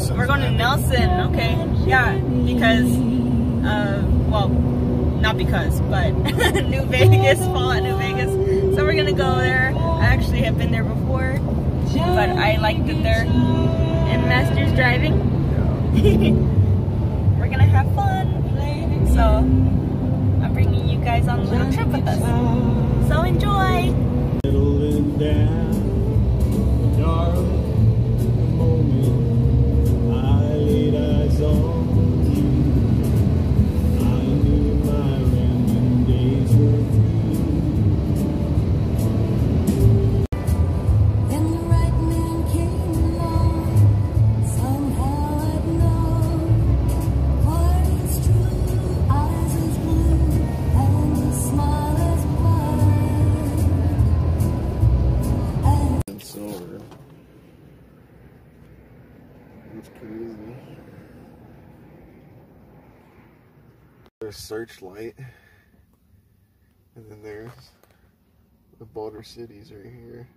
Nelson. We're going to Nelson. Okay. Yeah, because, uh, well, not because, but New Vegas, Fallout New Vegas. So we're gonna go there. I actually have been there before, but I liked it there. And Master's driving. we're gonna have fun. So I'm bringing you guys on a little trip with us. So enjoy. That's crazy. There's Searchlight. And then there's the Boulder Cities right here.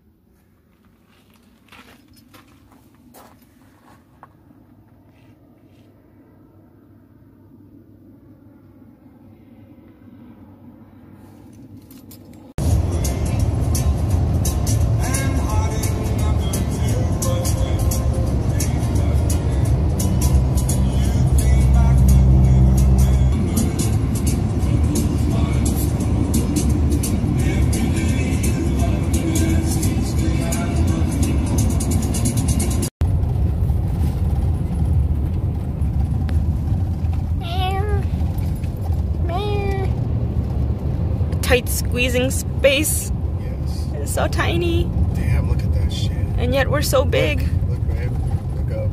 Tight squeezing space. Yes. It's so tiny, Damn, look at that shit. and yet we're so big. Look, babe. Look up.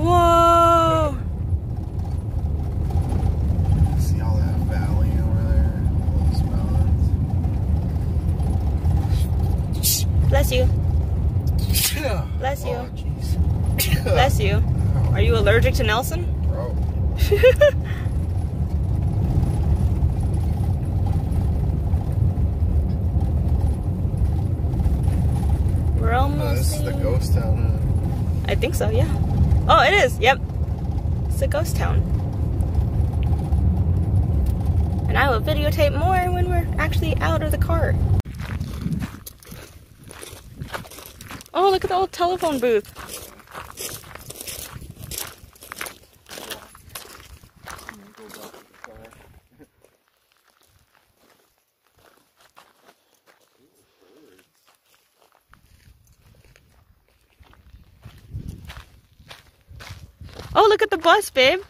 Whoa! See all that valley over there? All those mountains. Bless you. Bless you. Oh. Bless you. Are you allergic to Nelson? Bro. We're Oh, almost. this is the ghost town. I think so, yeah. Oh, it is. Yep. It's a ghost town. And I will videotape more when we're actually out of the car. Oh, look at the old telephone booth. Oh, look at the bus, babe.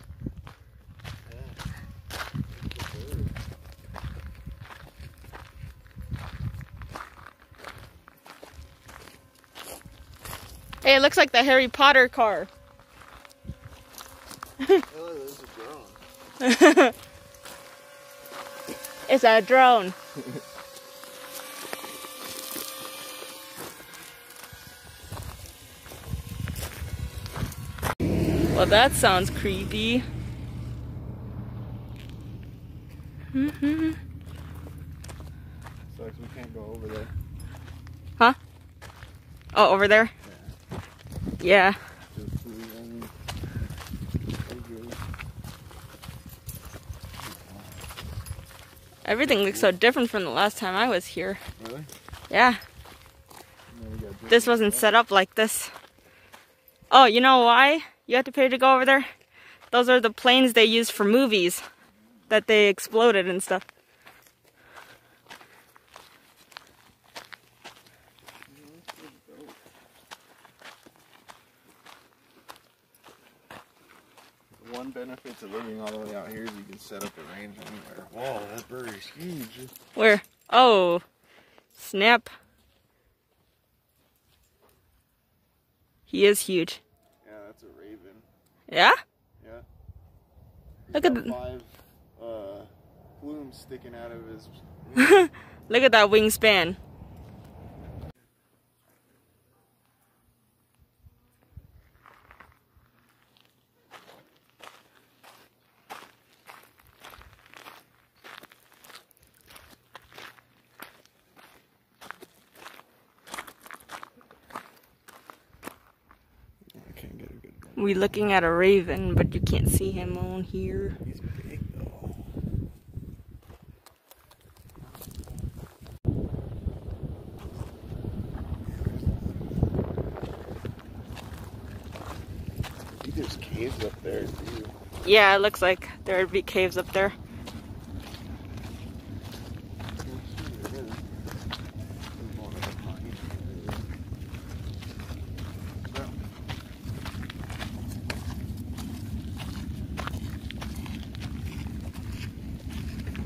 Hey, it looks like the Harry Potter car. Oh, a. It's a drone. well, that sounds creepy. Mhm. Sucks we can't go over there. Huh? Oh, over there? Yeah. Just we only. Okay. Everything looks so different from the last time I was here. Really? Yeah. No, we got This wasn't set up like this. Oh, you know why you have to pay to go over there? Those are the planes they use for movies that they exploded and stuff. One benefit to living all the way out here is you can set up a range anywhere. Whoa, that bird is huge. Where? Oh, snap. He is huge. Yeah, that's a raven. Yeah? Yeah. He's Look at the- five uh, plumes sticking out of his. Look at that wingspan. I can't get a good We looking at a raven, but you can't see him on here. He's big though. I think there's caves up there too. Yeah, it looks like there would be caves up there.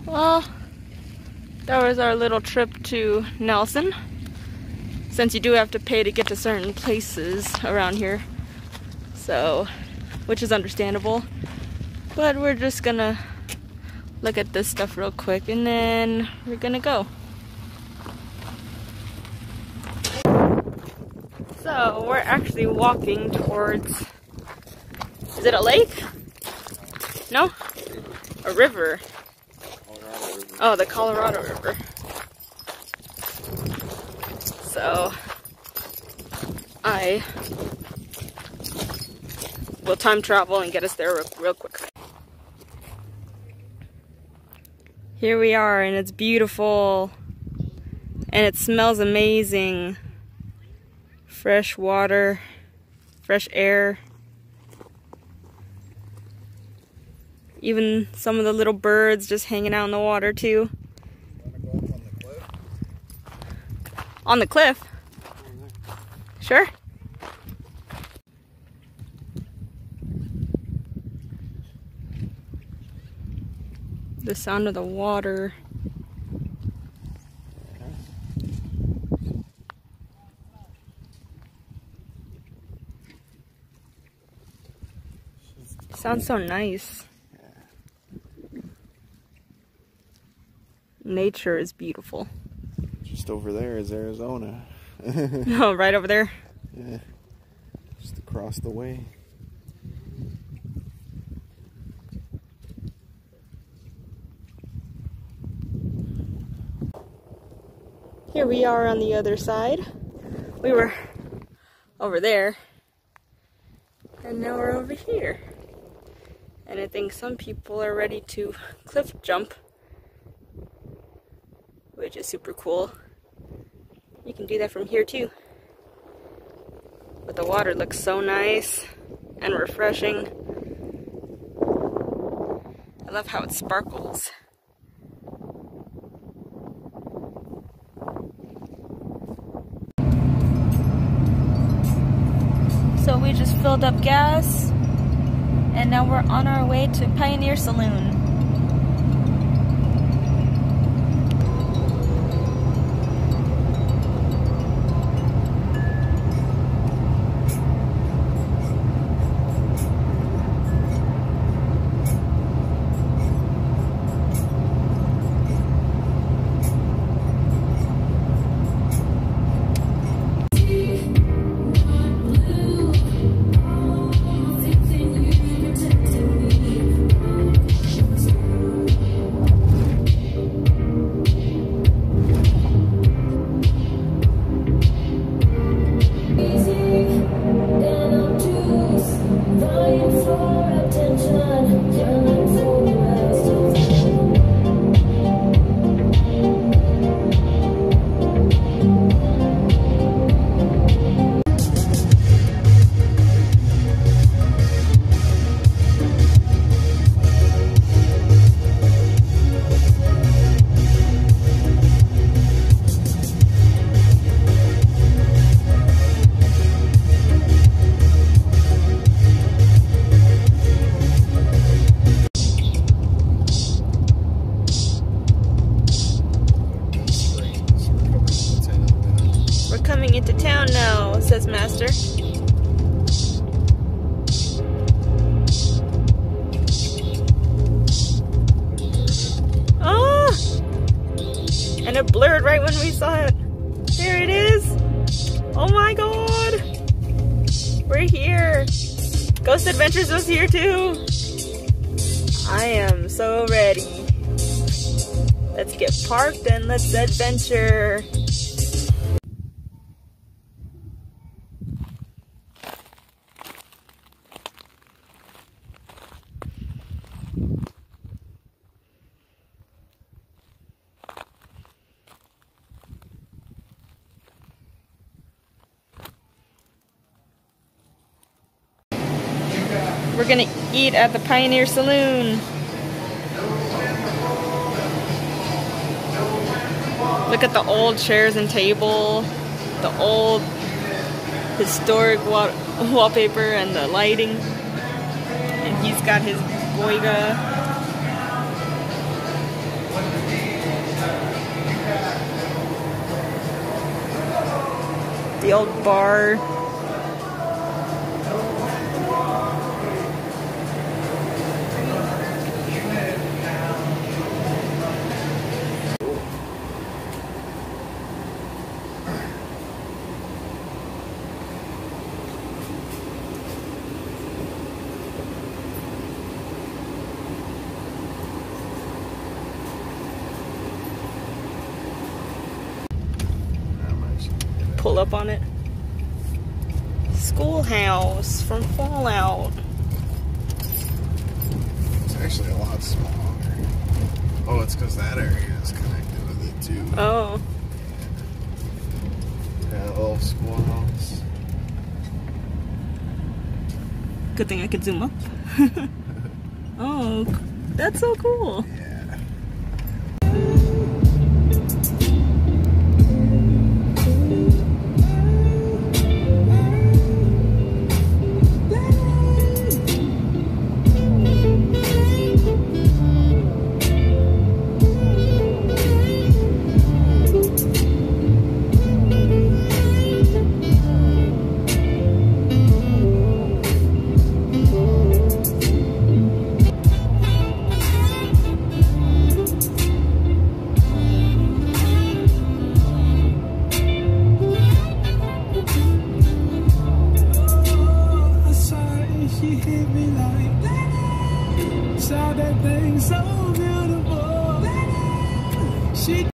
Well, that was our little trip to Nelson. Since you do have to pay to get to certain places around here. So, which is understandable. But we're just gonna look at this stuff real quick and then we're gonna go. So, we're actually walking towards. Is it a lake? No? A river. Oh, the Colorado River. So, I will time travel and get us there real, real quick. Here we are, and it's beautiful, and it smells amazing. Fresh water, fresh air. Even some of the little birds just hanging out in the water, too. On the cliff? On the cliff. Sure. The sound of the water. Sounds so nice. Nature is beautiful. Just over there is Arizona. Oh, right over there. yeah. Just across the way. Here we are on the other side. We were over there. And now we're over here. And I think some people are ready to cliff jump. Which is super cool. You can do that from here too. But the water looks so nice and refreshing. I love how it sparkles. So we just filled up gas and now we're on our way to Pioneer Saloon. and it blurred right when we saw it. There it is. Oh my God. We're here. Ghost Adventures was here too. I am so ready. Let's get parked and let's adventure. We're gonna eat at the Pioneer Saloon. Look at the old chairs and table, the old historic wa- wallpaper and the lighting. And he's got his boiga. The old bar. Up on it. Schoolhouse from Fallout. It's actually a lot smaller. Oh, it's because that area is connected with it too. Oh, Yeah, little schoolhouse. good thing I could zoom up. oh, that's so cool. Yeah.